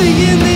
for.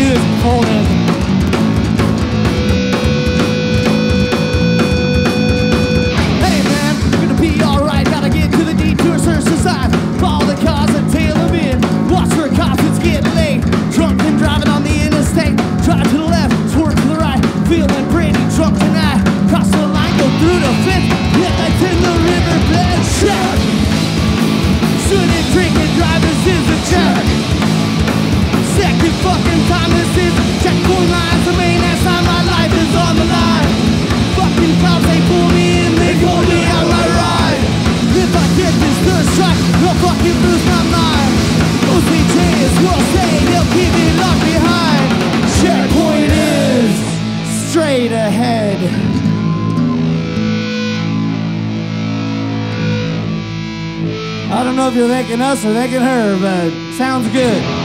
do is perform as I don't know if you're thanking us or thanking her, but sounds good.